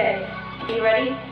Okay, you ready?